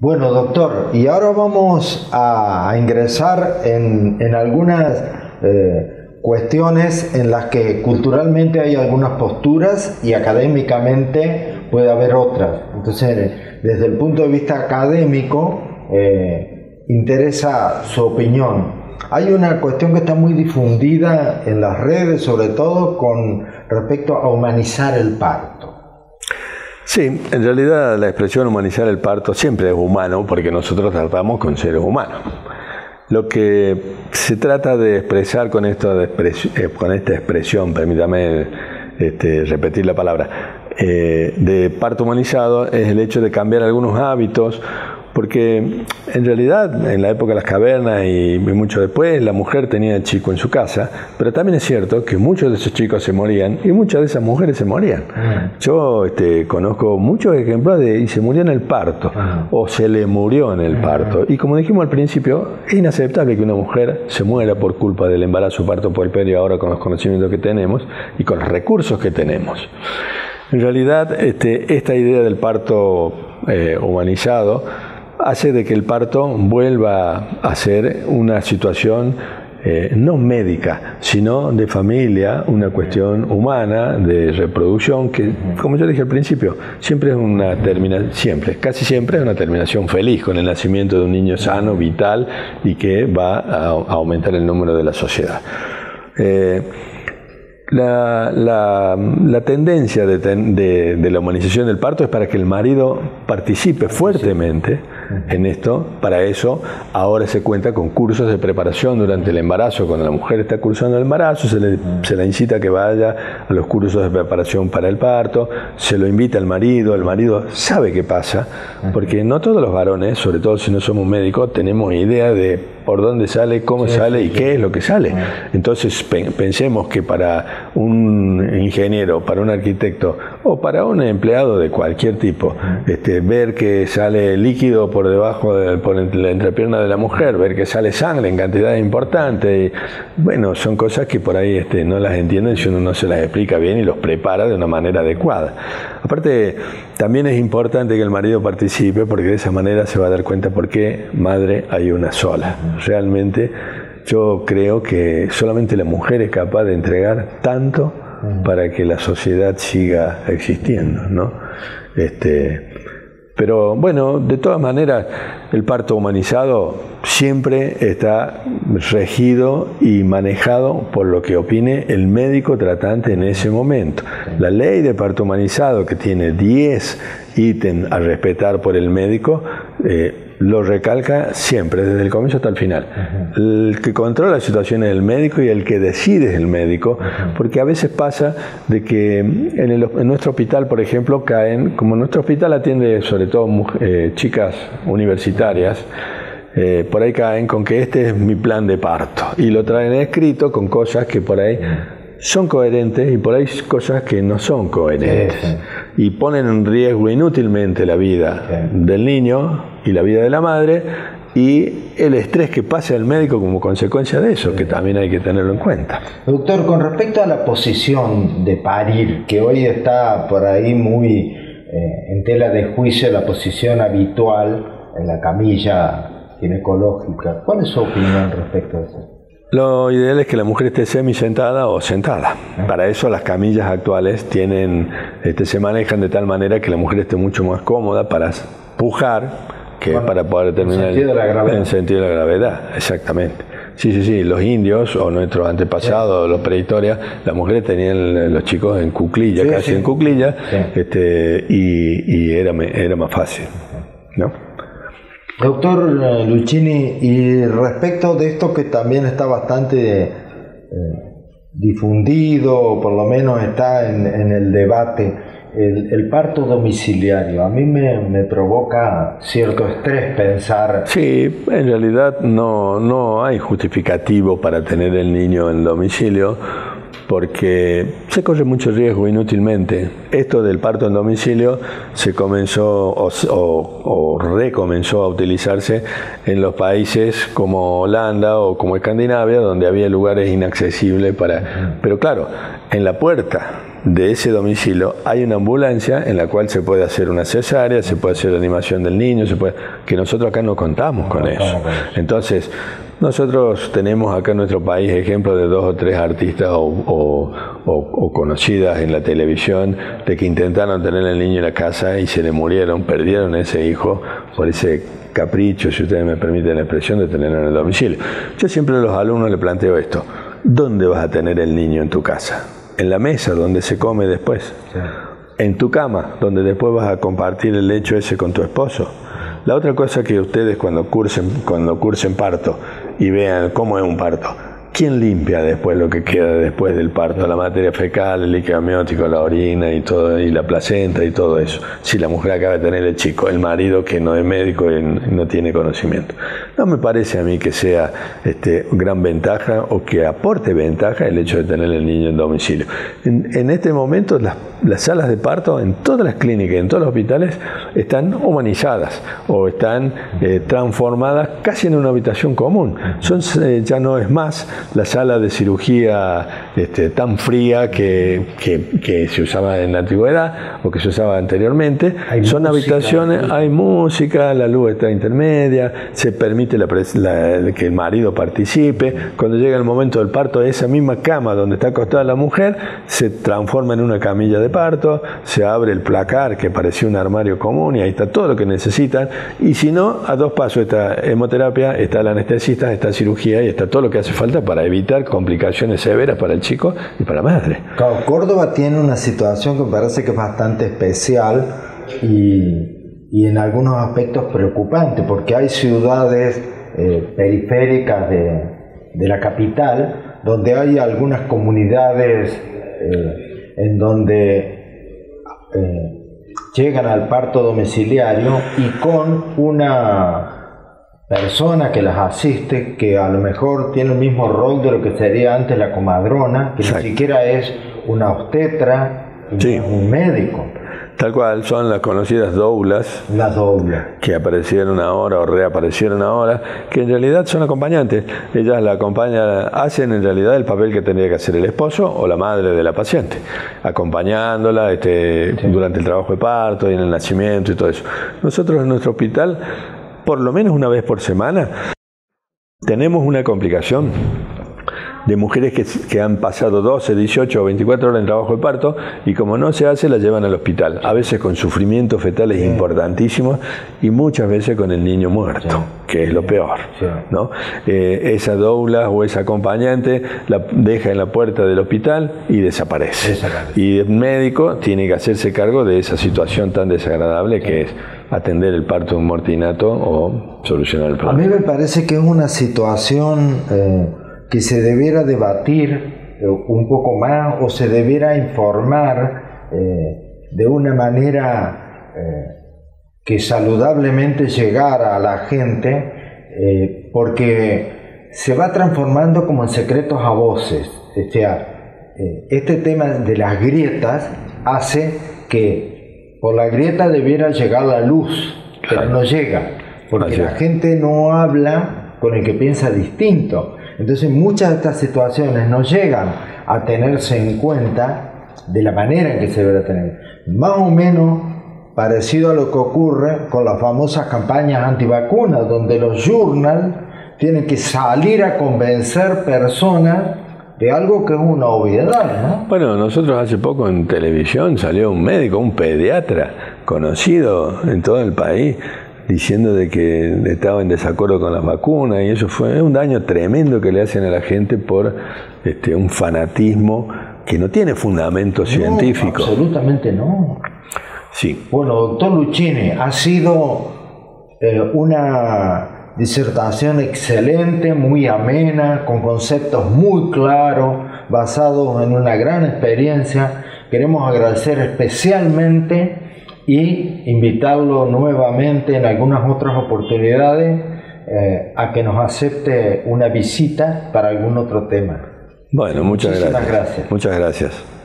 Bueno, doctor, y ahora vamos a, ingresar en, algunas eh, cuestiones en las que culturalmente hay algunas posturas y académicamente puede haber otras. Entonces, desde el punto de vista académico, eh, interesa su opinión. Hay una cuestión que está muy difundida en las redes, sobre todo con respecto a humanizar el parto. Sí, en realidad la expresión humanizar el parto siempre es humano porque nosotros tratamos con seres humanos. Lo que se trata de expresar con, esto eh, con esta expresión, permítame este, repetir la palabra, eh, de parto humanizado es el hecho de cambiar algunos hábitos porque en realidad en la época de las cavernas y mucho después la mujer tenía chico en su casa, pero también es cierto que muchos de esos chicos se morían y muchas de esas mujeres se morían. Mm. Yo este, conozco muchos ejemplos de y se murió en el parto mm. o se le murió en el mm. parto. Y como dijimos al principio, es inaceptable que una mujer se muera por culpa del embarazo, parto por el perio ahora con los conocimientos que tenemos y con los recursos que tenemos. En realidad, este, esta idea del parto eh, humanizado hace de que el parto vuelva a ser una situación eh, no médica, sino de familia, una cuestión humana, de reproducción, que, como yo dije al principio, siempre es una terminación, siempre, casi siempre es una terminación feliz con el nacimiento de un niño sano, vital y que va a, aumentar el número de la sociedad. Eh, la, la, tendencia de, de, la humanización del parto es para que el marido participe fuertemente en esto. Para eso ahora se cuenta con cursos de preparación durante el embarazo. Cuando la mujer está cursando el embarazo, se le, se la incita a que vaya a los cursos de preparación para el parto, se lo invita al marido, el marido sabe qué pasa, porque no todos los varones, sobre todo si no somos médicos, tenemos idea de por dónde sale, cómo sale y qué es lo que sale. Entonces pensemos que para un ingeniero, para un arquitecto o para un empleado de cualquier tipo, este, ver que sale líquido por debajo de la entrepierna de la mujer, ver que sale sangre en cantidades importantes, bueno, son cosas que por ahí este, no las entienden si uno no se las explica bien y los prepara de una manera adecuada. Aparte, también es importante que el marido participe porque de esa manera se va a dar cuenta por qué madre hay una sola realmente yo creo que solamente la mujer es capaz de entregar tanto mm. para que la sociedad siga existiendo, ¿no? Este, pero bueno, de todas maneras, el parto humanizado siempre está regido y manejado por lo que opine el médico tratante en ese momento. La ley de parto humanizado, que tiene 10 ítems a respetar por el médico, eh, lo recalca siempre, desde el comienzo hasta el final. El que controla la situación es el médico y el que decide es el médico, porque a veces pasa de que en, nuestro hospital, por ejemplo, caen, como nuestro hospital atiende sobre todo eh, chicas universitarias, eh, por ahí caen con que este es mi plan de parto. Y lo traen escrito con cosas que por ahí son coherentes y por ahí cosas que no son coherentes y ponen en riesgo inútilmente la vida del niño y la vida de la madre y el estrés que pasa al médico como consecuencia de eso, que también hay que tenerlo en cuenta. Doctor, con respecto a la posición de parir, que hoy está por ahí muy eh, en tela de juicio la posición habitual en la camilla ginecológica, ¿cuál es su opinión respecto a eso? Lo ideal es que la mujer esté semi sentada o sentada. Para eso las camillas actuales tienen, este, se manejan de tal manera que la mujer esté mucho más cómoda para pujar que para poder terminar en sentido de la gravedad. Exactamente. Sí, sí, sí. Los indios o nuestros antepasados, los prehistorias, las mujeres tenían los chicos en cuclilla, casi en cuclilla, este, y, y era, era más fácil. ¿no? Doctor eh, Luchini, y respecto de esto que también está bastante eh, difundido, por lo menos está en, el debate, el, parto domiciliario, a mí me, me, provoca cierto estrés pensar... Sí, en realidad no, no hay justificativo para tener el niño en domicilio porque se corre mucho riesgo inútilmente. Esto del parto en domicilio se comenzó o, recomenzó a utilizarse en los países como Holanda o como Escandinavia, donde había lugares inaccesibles para... Pero claro, en la puerta de ese domicilio hay una ambulancia en la cual se puede hacer una cesárea, se puede hacer la animación del niño, se puede, que nosotros acá no contamos con eso. Entonces, nosotros tenemos acá en nuestro país ejemplos de dos o tres artistas o, conocidas en la televisión de que intentaron tener el niño en la casa y se le murieron, perdieron ese hijo por ese capricho, si ustedes me permiten la expresión, de tenerlo en el domicilio. Yo siempre a los alumnos le planteo esto, ¿dónde vas a tener el niño en tu casa? en la mesa donde se come después, en tu cama donde después vas a compartir el lecho ese con tu esposo. La otra cosa que ustedes cuando cursen, cuando cursen parto y vean cómo es un parto, ¿Quién limpia después lo que queda después del parto? La materia fecal, el líquido amniótico, la orina y todo, y la placenta y todo eso. Si la mujer acaba de tener el chico, el marido que no es médico y no tiene conocimiento. No me parece a mí que sea este, gran ventaja o que aporte ventaja el hecho de tener el niño en domicilio. En, este momento las, salas de parto en todas las clínicas, en todos los hospitales, están humanizadas o están eh, transformadas casi en una habitación común. Son, eh, ya no es más la sala de cirugía este, tan fría que, se usaba en la antigüedad o que se usaba anteriormente. Son habitaciones, hay música, la luz está intermedia, se permite que el marido participe. Cuando llega el momento del parto, esa misma cama donde está acostada la mujer se transforma en una camilla de parto, se abre el placar que parecía un armario común y ahí está todo lo que necesitan. Y si no, a dos pasos está hemoterapia, está el anestesista, está cirugía y está todo lo que hace falta para evitar complicaciones severas para el chico y para la madre. Córdoba tiene una situación que parece que es bastante especial y, y en algunos aspectos preocupante, porque hay ciudades eh, periféricas de, de, la capital donde hay algunas comunidades eh, en donde eh, llegan al parto domiciliario y con una persona que las asiste, que a lo mejor tiene el mismo rol de lo que sería antes la comadrona, que ni siquiera es una obstetra, un médico. Tal cual, son las conocidas doulas. Las doulas. Que aparecieron ahora o reaparecieron ahora, que en realidad son acompañantes. Ellas la acompañan, hacen en realidad el papel que tendría que hacer el esposo o la madre de la paciente, acompañándola este, durante el trabajo de parto y en el nacimiento y todo eso. Nosotros en nuestro hospital por lo menos una vez por semana, tenemos una complicación de mujeres que, han pasado 12, 18 o 24 horas en trabajo de parto y como no se hace, la llevan al hospital, a veces con sufrimientos fetales importantísimos y muchas veces con el niño muerto, que es lo peor. ¿no? Eh, esa doula o esa acompañante la deja en la puerta del hospital y desaparece. Y el médico tiene que hacerse cargo de esa situación tan desagradable que es atender el parto de un mortinato o solucionar el problema. A mí me parece que es una situación eh, que se debiera debatir eh, un poco más o se debiera informar eh, de una manera que saludablemente llegara a la gente porque se va transformando como en secretos a voces. O sea, este tema de las grietas hace que por la grieta debiera llegar la luz, pero no llega, porque la gente no habla con el que piensa distinto. Entonces muchas de estas situaciones no llegan a tenerse en cuenta de la manera en que se debe tener. Más o menos parecido a lo que ocurre con las famosas campañas antivacunas, donde los journals tienen que salir a convencer personas de algo que es una obviedad, ¿no? Bueno, nosotros hace poco en televisión salió un médico, un pediatra conocido en todo el país, diciendo de que estaba en desacuerdo con las vacunas y eso fue un daño tremendo que le hacen a la gente por este, un fanatismo que no tiene fundamento científico. Absolutamente no. Sí. Bueno, doctor Luchini, ha sido eh, una disertación excelente, muy amena, con conceptos muy claros, basados en una gran experiencia. Queremos agradecer especialmente y invitarlo nuevamente en algunas otras oportunidades eh, a que nos acepte una visita para algún otro tema. Bueno, muchas gracias. gracias. Muchas gracias.